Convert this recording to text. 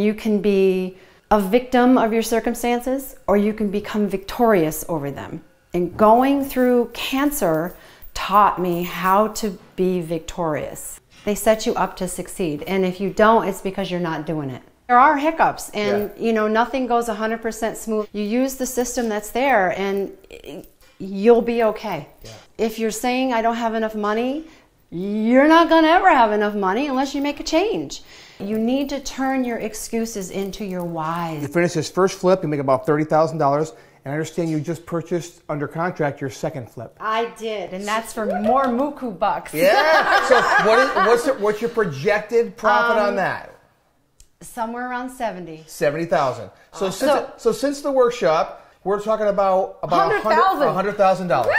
You can be a victim of your circumstances or you can become victorious over them. And going through cancer taught me how to be victorious. They set you up to succeed. And if you don't, it's because you're not doing it. There are hiccups and Yeah. you know nothing goes 100% smooth. You use the system that's there and you'll be okay. If you're saying I don't have enough money, you're not going to ever have enough money unless you make a change. You need to turn your excuses into your whys. You finish this first flip, you make about $30,000, and I understand you just purchased under contract your second flip. I did, and that's for more muku bucks. Yeah. so what is, what's, the, what's your projected profit Um, on that? Somewhere around 70. Seventy thousand. So since So- so since the workshop, we're talking about about $100,000. hundred thousand dollars.